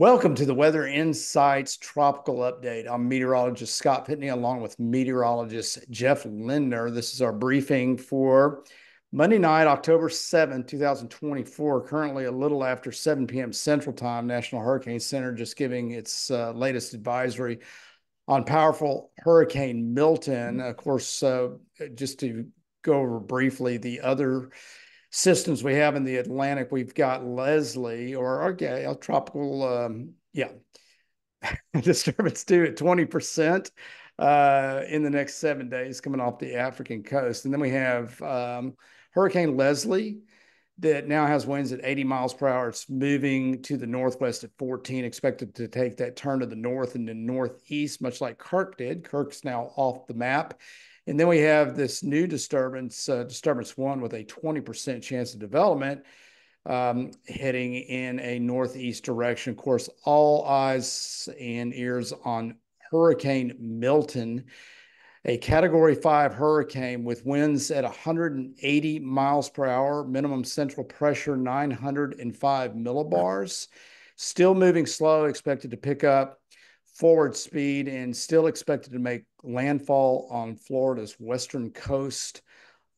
Welcome to the Weather Insights Tropical Update. I'm meteorologist Scott Pitney along with meteorologist Jeff Lindner. This is our briefing for Monday night, October 7, 2024, currently a little after 7 p.m. Central Time. National Hurricane Center just giving its uh, latest advisory on powerful Hurricane Milton. Of course, uh, just to go over briefly, the other systems we have in the Atlantic, we've got Leslie or okay, a tropical, um, yeah, disturbance due at 20% uh, in the next seven days coming off the African coast. And then we have um, Hurricane Leslie that now has winds at 80 miles per hour. It's moving to the northwest at 14, expected to take that turn to the north and the northeast, much like Kirk did. Kirk's now off the map. And then we have this new disturbance, uh, disturbance one, with a 20% chance of development um, heading in a northeast direction. Of course, all eyes and ears on Hurricane Milton, a category five hurricane with winds at 180 miles per hour, minimum central pressure 905 millibars. Still moving slow, expected to pick up forward speed and still expected to make landfall on Florida's western coast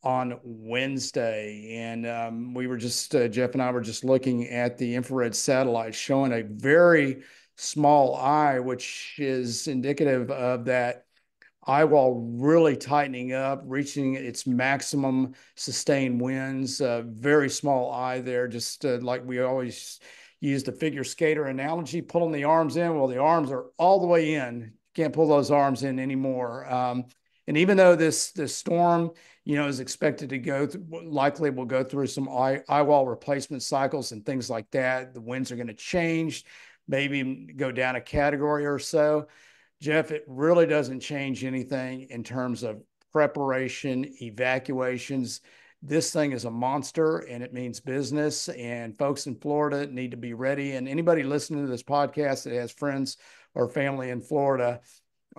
on Wednesday. And um, we were just, uh, Jeff and I were just looking at the infrared satellite showing a very small eye, which is indicative of that eye wall really tightening up, reaching its maximum sustained winds. Uh, very small eye there, just uh, like we always use the figure skater analogy, pulling the arms in. Well, the arms are all the way in. Can't pull those arms in anymore. Um, and even though this this storm, you know, is expected to go th- likely will go through some eye, eye wall replacement cycles and things like that. The winds are going to change, maybe go down a category or so. Jeff, it really doesn't change anything in terms of preparation, evacuations this thing is a monster and it means business. And folks in Florida need to be ready. And anybody listening to this podcast that has friends or family in Florida,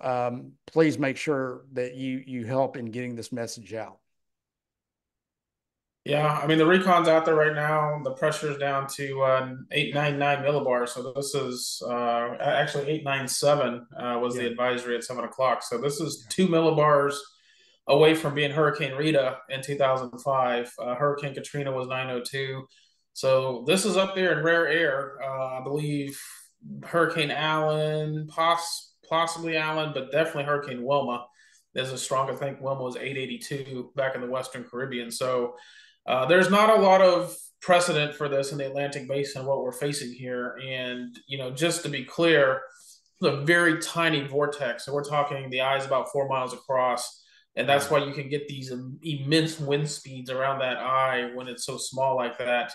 um, please make sure that you you help in getting this message out. Yeah, I mean the recon's out there right now. The pressure is down to uh, eight nine nine millibars. So this is uh, actually eight nine seven uh, was yeah. the advisory at seven o'clock. So this is two millibars away from being Hurricane Rita in 2005. Uh, Hurricane Katrina was 902. So this is up there in rare air. Uh, I believe Hurricane Allen, poss- possibly Allen, but definitely Hurricane Wilma There's a strong. I think Wilma was 882 back in the Western Caribbean. So uh, there's not a lot of precedent for this in the Atlantic Basin, what we're facing here. And, you know, just to be clear, a very tiny vortex. So we're talking the eye is about four miles across and that's why you can get these immense wind speeds around that eye when it's so small like that.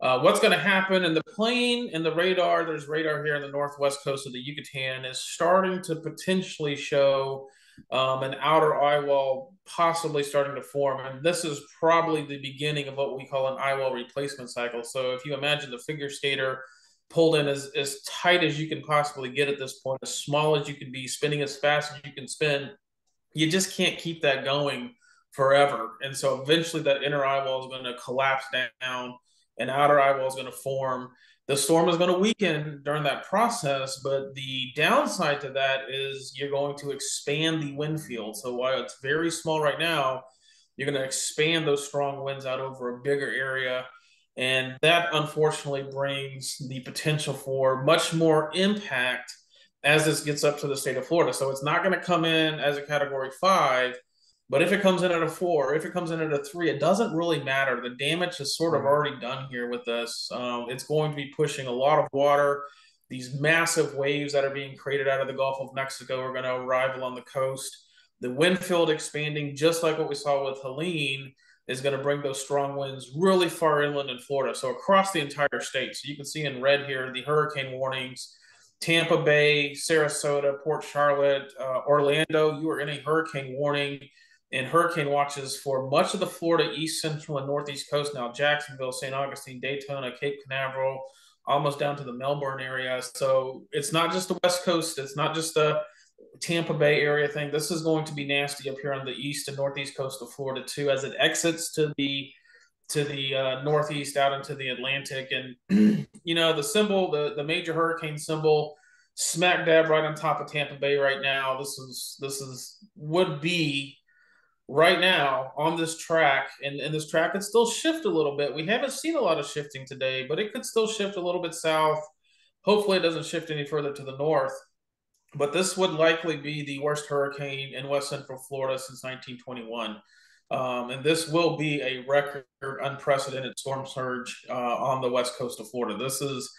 Uh, what's going to happen in the plane and the radar? There's radar here in the northwest coast of the Yucatan is starting to potentially show um, an outer eye wall possibly starting to form, and this is probably the beginning of what we call an eye wall replacement cycle. So if you imagine the figure skater pulled in as, as tight as you can possibly get at this point, as small as you can be, spinning as fast as you can spin you just can't keep that going forever. And so eventually that inner eye wall is going to collapse down and outer eye wall is going to form. The storm is going to weaken during that process, but the downside to that is you're going to expand the wind field. So while it's very small right now, you're going to expand those strong winds out over a bigger area. And that unfortunately brings the potential for much more impact as this gets up to the state of Florida. So it's not going to come in as a category five, but if it comes in at a four, if it comes in at a three, it doesn't really matter. The damage is sort of already done here with this. Um, it's going to be pushing a lot of water. These massive waves that are being created out of the Gulf of Mexico are going to arrive along the coast. The wind field expanding, just like what we saw with Helene, is going to bring those strong winds really far inland in Florida. So across the entire state. So you can see in red here the hurricane warnings Tampa Bay, Sarasota, Port Charlotte, uh, Orlando, you are in a hurricane warning and hurricane watches for much of the Florida east, central, and northeast coast. Now, Jacksonville, St. Augustine, Daytona, Cape Canaveral, almost down to the Melbourne area. So it's not just the West Coast, it's not just the Tampa Bay area thing. This is going to be nasty up here on the east and northeast coast of Florida, too, as it exits to the to the uh, northeast out into the Atlantic. And, you know, the symbol, the, the major hurricane symbol, smack dab right on top of Tampa Bay right now. This is, this is, would be right now on this track. And, and this track could still shift a little bit. We haven't seen a lot of shifting today, but it could still shift a little bit south. Hopefully, it doesn't shift any further to the north. But this would likely be the worst hurricane in West Central Florida since 1921. Um, and this will be a record unprecedented storm surge uh, on the west coast of Florida. This is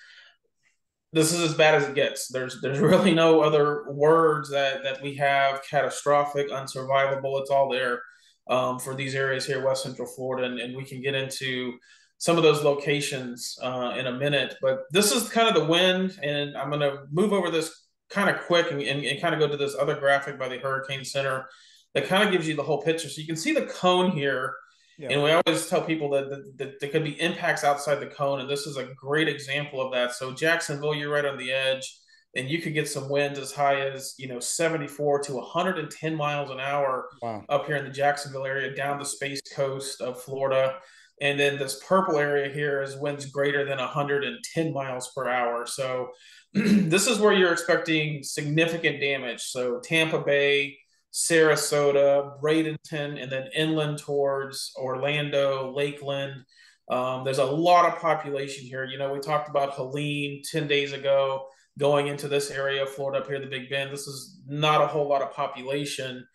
this is as bad as it gets. There's there's really no other words that that we have catastrophic, unsurvivable. It's all there um, for these areas here, West Central Florida, and, and we can get into some of those locations uh, in a minute. But this is kind of the wind, and I'm going to move over this kind of quick and, and, and kind of go to this other graphic by the Hurricane Center that kind of gives you the whole picture. So you can see the cone here. Yeah. And we always tell people that, that, that, there could be impacts outside the cone, and this is a great example of that. So Jacksonville, you're right on the edge, and you could get some winds as high as you know 74 to 110 miles an hour wow. up here in the Jacksonville area, down the space coast of Florida. And then this purple area here is winds greater than 110 miles per hour. So this is where you're expecting significant damage. So Tampa Bay, Sarasota, Bradenton, and then inland towards Orlando, Lakeland. Um, there's a lot of population here. You know, we talked about Helene 10 days ago going into this area of Florida up here, the Big Bend. This is not a whole lot of population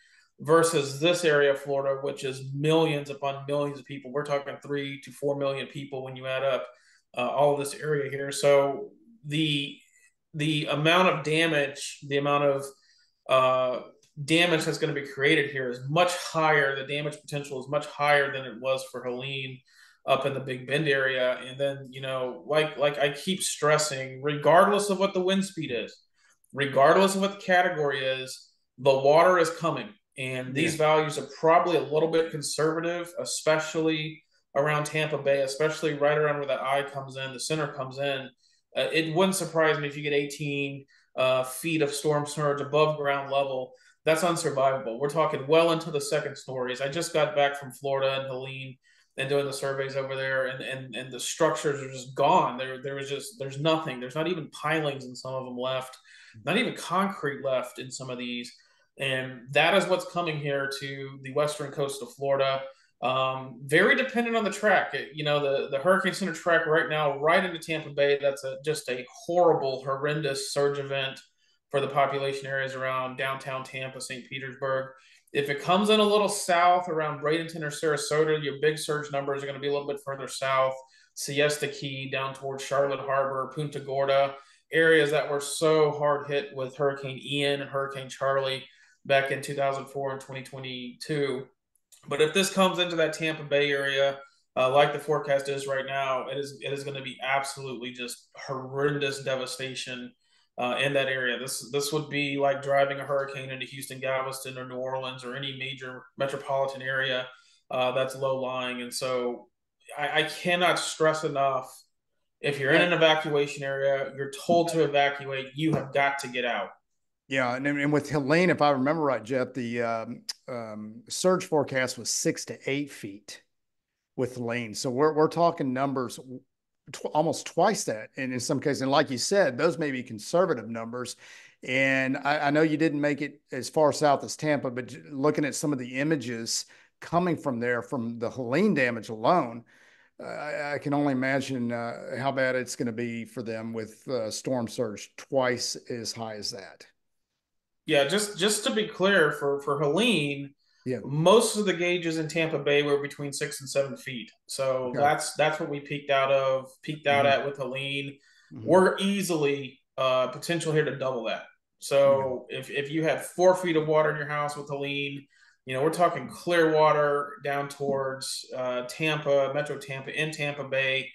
versus this area of Florida, which is millions upon millions of people. We're talking three to four million people when you add up uh, all of this area here. So the the amount of damage, the amount of uh, damage that's going to be created here is much higher. The damage potential is much higher than it was for Helene up in the Big Bend area. And then, you know, like like I keep stressing, regardless of what the wind speed is, regardless of what the category is, the water is coming. And these yeah. values are probably a little bit conservative, especially around Tampa Bay, especially right around where that eye comes in, the center comes in. Uh, it wouldn't surprise me if you get 18 uh, feet of storm surge above ground level that's unsurvivable. We're talking well into the second stories. I just got back from Florida and Helene and doing the surveys over there and, and, and the structures are just gone. There, there was just, there's nothing. There's not even pilings in some of them left, not even concrete left in some of these. And that is what's coming here to the western coast of Florida. Um, very dependent on the track. You know, the, the Hurricane Center track right now, right into Tampa Bay, that's a, just a horrible, horrendous surge event for the population areas around downtown Tampa, St. Petersburg. If it comes in a little south around Bradenton or Sarasota, your big surge numbers are going to be a little bit further south. Siesta Key down towards Charlotte Harbor, Punta Gorda, areas that were so hard hit with Hurricane Ian and Hurricane Charley back in 2004 and 2022. But if this comes into that Tampa Bay area, uh, like the forecast is right now, it is it is going to be absolutely just horrendous devastation uh, in that area. This this would be like driving a hurricane into Houston, Galveston, or New Orleans, or any major metropolitan area uh, that's low lying. And so I, I, cannot stress enough: if you're in an evacuation area, you're told to evacuate. You have got to get out. Yeah, and, and with Helene, if I remember right, Jeff, the um, um, surge forecast was six to eight feet with Helene. So we're we're talking numbers tw- almost twice that and in some cases. And like you said, those may be conservative numbers. And I, I, know you didn't make it as far south as Tampa, but looking at some of the images coming from there from the Helene damage alone, I, I, can only imagine uh, how bad it's going to be for them with uh, storm surge twice as high as that. Yeah, just just to be clear, for for Helene, yeah. Most of the gauges in Tampa Bay were between six and seven feet. So okay. that's that's what we peaked out of, peaked out mm-hmm. at with Helene. Mm-hmm. We're easily uh, potential here to double that. So mm-hmm. if, if you had four feet of water in your house with Helene, you know, we're talking Clearwater down towards uh, Tampa, Metro Tampa, in Tampa Bay.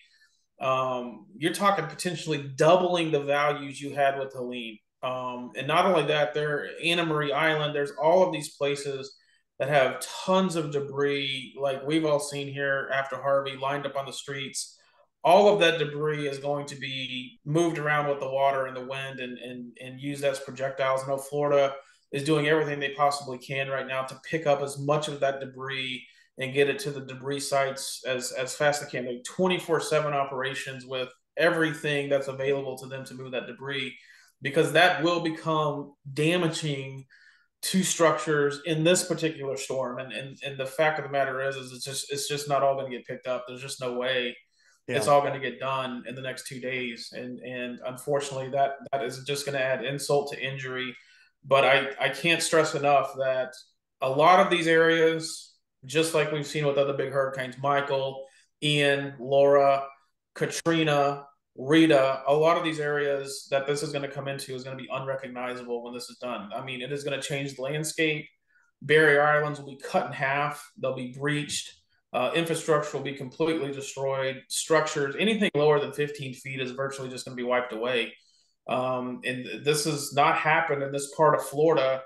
Um, you're talking potentially doubling the values you had with Helene. Um, and not only that, there Anna Maria Island, there's all of these places that have tons of debris, like we've all seen here after Harvey, lined up on the streets. All of that debris is going to be moved around with the water and the wind and, and, and used as projectiles. I know Florida is doing everything they possibly can right now to pick up as much of that debris and get it to the debris sites as as fast as they can. Like 24/7 operations with everything that's available to them to move that debris because that will become damaging to structures in this particular storm. And and, and the fact of the matter is is it's just it's just not all going to get picked up. There's just no way yeah. it's all going to get done in the next two days. And and unfortunately that that is just going to add insult to injury. But I, I can't stress enough that a lot of these areas, just like we've seen with other big hurricanes, Michael, Ian, Laura, Katrina, Rita, a lot of these areas that this is going to come into is going to be unrecognizable when this is done. I mean, it is going to change the landscape. Barrier islands will be cut in half, they'll be breached. Uh, infrastructure will be completely destroyed. Structures, anything lower than 15 feet is virtually just going to be wiped away. Um, and this has not happened in this part of Florida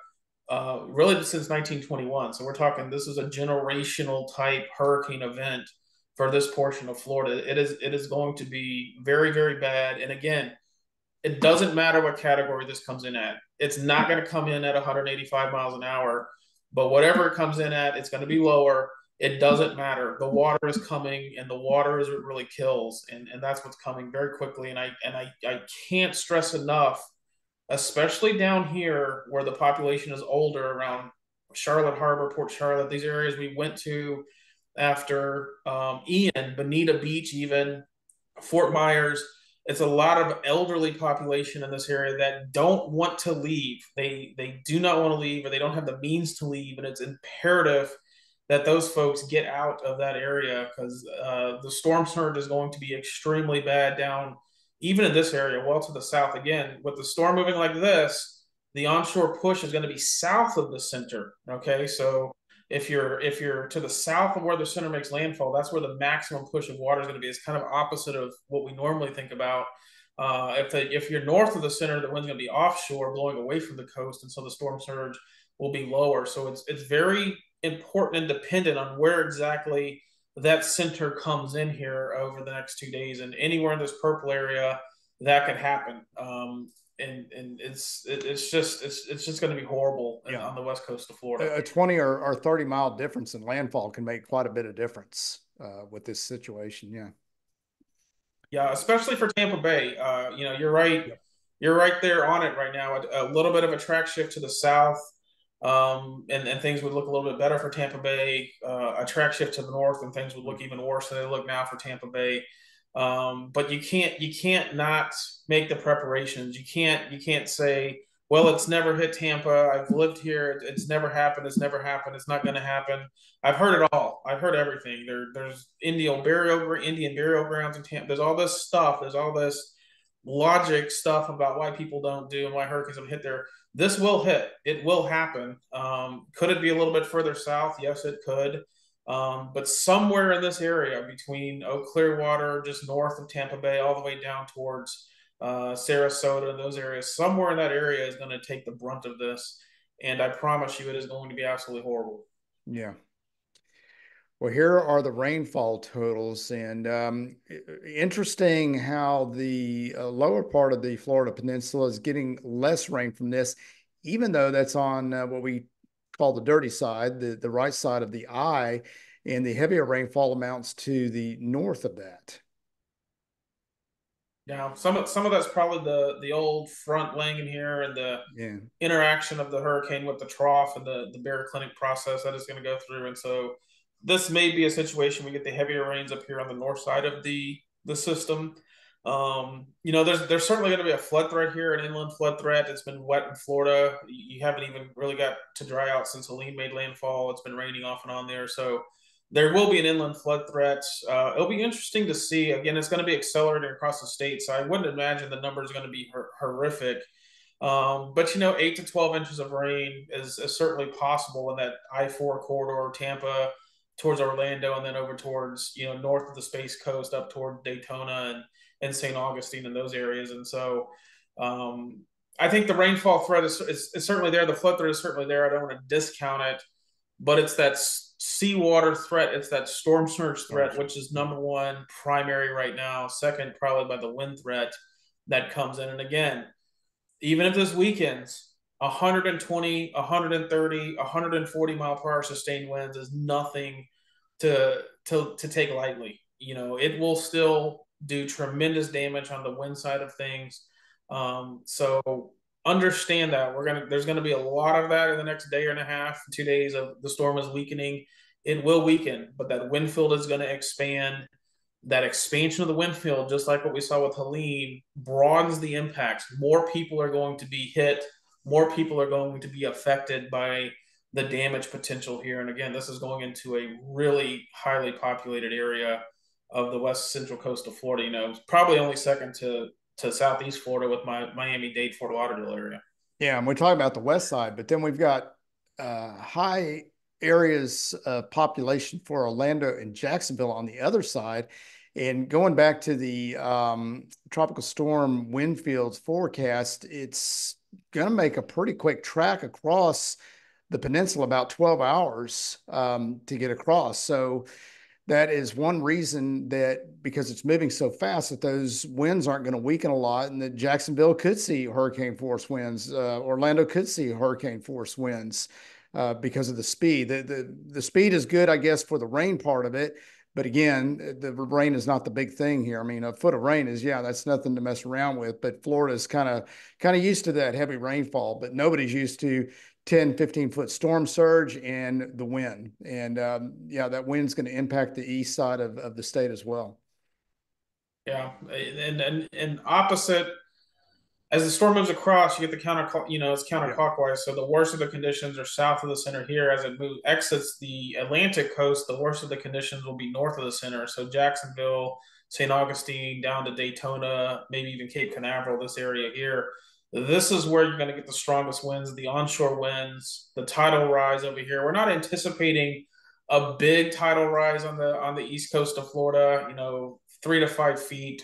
uh, really since 1921. So we're talking this is a generational type hurricane event for this portion of Florida. It is it is going to be very very bad. And again, it doesn't matter what category this comes in at. It's not going to come in at 185 miles an hour, but whatever it comes in at, it's going to be lower. It doesn't matter. The water is coming, and the water is what really kills, and, and that's what's coming very quickly. And I and I, I can't stress enough, especially down here where the population is older, around Charlotte Harbor, Port Charlotte, these areas we went to after um, Ian, Bonita Beach, even Fort Myers. It's a lot of elderly population in this area that don't want to leave. They they do not want to leave, or they don't have the means to leave, and it's imperative that those folks get out of that area because uh, the storm surge is going to be extremely bad down, even in this area, well to the south. Again, with the storm moving like this, the onshore push is going to be south of the center. Okay, so if you're if you're to the south of where the center makes landfall, that's where the maximum push of water is going to be. It's kind of opposite of what we normally think about. Uh, if the, if you're north of the center, the wind's going to be offshore, blowing away from the coast, and so the storm surge will be lower. So it's it's very important and dependent on where exactly that center comes in here over the next two days. And anywhere in this purple area, that could happen. Um, and and it's it's just it's it's just going to be horrible yeah. on the west coast of Florida. A twenty or, or thirty mile difference in landfall can make quite a bit of difference uh, with this situation. Yeah, yeah, especially for Tampa Bay. Uh, you know, you're right. You're right there on it right now. A, a, little bit of a track shift to the south um, and, and things would look a little bit better for Tampa Bay. Uh, a track shift to the north, and things would look even worse than they look now for Tampa Bay. Um, but you can't you can't not make the preparations. You can't you can't say, well, it's never hit Tampa. I've lived here. It's never happened. It's never happened. It's not going to happen. I've heard it all. I've heard everything. There, there's Indian burial Indian burial grounds in Tampa. There's all this stuff. There's all this logic stuff about why people don't do and why hurricanes have hit there. This will hit. It will happen. Um, could it be a little bit further south? Yes, it could. Um, but somewhere in this area between Oak Clearwater, just north of Tampa Bay, all the way down towards uh, Sarasota those areas, somewhere in that area is going to take the brunt of this. And I promise you, it is going to be absolutely horrible. Yeah. Well, here are the rainfall totals, and um, interesting how the uh, lower part of the Florida Peninsula is getting less rain from this, even though that's on uh, what we call the dirty side, the, the right side of the eye, and the heavier rainfall amounts to the north of that. Yeah, some of some of that's probably the the old front laying in here and the yeah. interaction of the hurricane with the trough and the the baroclinic process that is going to go through, and so this may be a situation we get the heavier rains up here on the north side of the the system. Um, you know, there's there's certainly going to be a flood threat here, an inland flood threat. It's been wet in Florida. You haven't even really got to dry out since Helene made landfall. It's been raining off and on there, so there will be an inland flood threat. Uh, it'll be interesting to see. Again, it's going to be accelerating across the state, so I wouldn't imagine the numbers going to be hor- horrific. Um, but you know, eight to twelve inches of rain is, is certainly possible in that I four corridor, Tampa towards Orlando and then over towards you know north of the Space Coast up toward Daytona and and St. Augustine and those areas. And so um, I think the rainfall threat is, is, is, certainly there. The flood threat is certainly there. I don't want to discount it, but it's that seawater threat. It's that storm surge threat, which is number one primary right now. Second, probably by the wind threat that comes in. And again, even if this weekends, 120, 130, 140 mile per hour sustained winds is nothing to to to take lightly. You know, it will still do tremendous damage on the wind side of things. Um, so understand that we're gonna there's gonna be a lot of that in the next day and a half, two days of the storm is weakening. It will weaken, but that wind field is going to expand. That expansion of the wind field, just like what we saw with Helene, broadens the impacts. More people are going to be hit. More people are going to be affected by the damage potential here. And again, this is going into a really highly populated area of the west central coast of Florida. You know, probably only second to to southeast Florida with my Miami Dade Fort Lauderdale area. Yeah, and we're talking about the west side, but then we've got uh, high areas of population for Orlando and Jacksonville on the other side. And going back to the um, tropical storm wind fields forecast, it's going to make a pretty quick track across the peninsula, about 12 hours um, to get across. So that is one reason that because it's moving so fast that those winds aren't going to weaken a lot and that Jacksonville could see hurricane force winds, uh, Orlando could see hurricane force winds uh, because of the speed. The, the the speed is good, I guess, for the rain part of it. But again, the rain is not the big thing here. I mean, a foot of rain is yeah, that's nothing to mess around with. But Florida's kind of kind of used to that heavy rainfall, but nobody's used to 10, 15 foot storm surge and the wind. And um, yeah, that wind's going to impact the east side of, of the state as well. Yeah, and and and opposite as the storm moves across, you get the counter, you know, it's counterclockwise. Yeah. So the worst of the conditions are south of the center here. As it moves, exits the Atlantic coast, the worst of the conditions will be north of the center. So Jacksonville, St. Augustine, down to Daytona, maybe even Cape Canaveral, this area here. This is where you're going to get the strongest winds, the onshore winds, the tidal rise over here. We're not anticipating a big tidal rise on the on the east coast of Florida. You know, three to five feet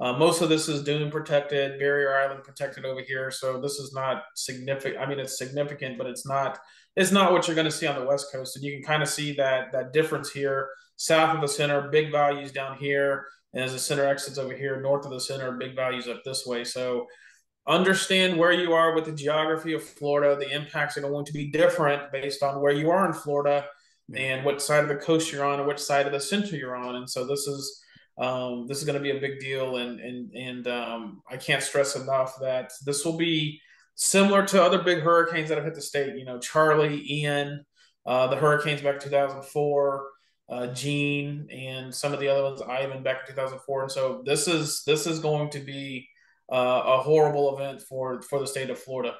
uh, most of this is dune protected, barrier island protected over here, so this is not significant. I mean, it's significant, but it's not it's not what you're going to see on the west coast. And you can kind of see that that difference here, south of the center, big values down here, and as the center exits over here, north of the center, big values up this way. So understand where you are with the geography of Florida. The impacts are going to be different based on where you are in Florida and what side of the coast you're on or which side of the center you're on. And so this is um, this is going to be a big deal, and and and um, I can't stress enough that this will be similar to other big hurricanes that have hit the state. You know, Charley, Ian, uh, the hurricanes back in 2004, uh, Jeanne, and some of the other ones, Ivan back in 2004. And so this is this is going to be uh, a horrible event for for the state of Florida.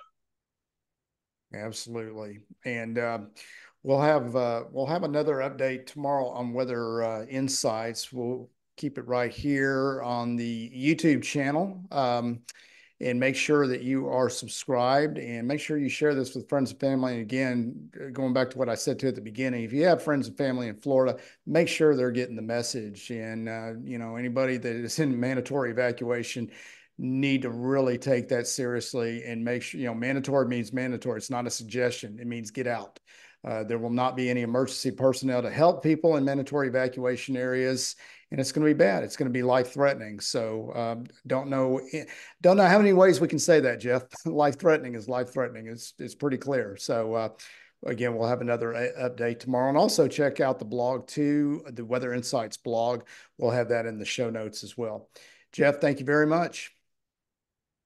Absolutely, and. Um, we'll have uh, we'll have another update tomorrow on weather uh, insights. We'll keep it right here on the YouTube channel. Um, and make sure that you are subscribed and make sure you share this with friends and family. And again, going back to what I said to at the beginning, if you have friends and family in Florida, make sure they're getting the message. And, uh, you know, anybody that is in mandatory evacuation need to really take that seriously and make sure, you know, mandatory means mandatory. It's not a suggestion. It means get out. Uh, there will not be any emergency personnel to help people in mandatory evacuation areas and it's going to be bad. It's going to be life threatening. So um, don't know don't know how many ways we can say that, Jeff. life threatening is life threatening. It's it's pretty clear. So uh, again, we'll have another update tomorrow, and also check out the blog too, the Weather Insights blog. We'll have that in the show notes as well. Jeff, thank you very much.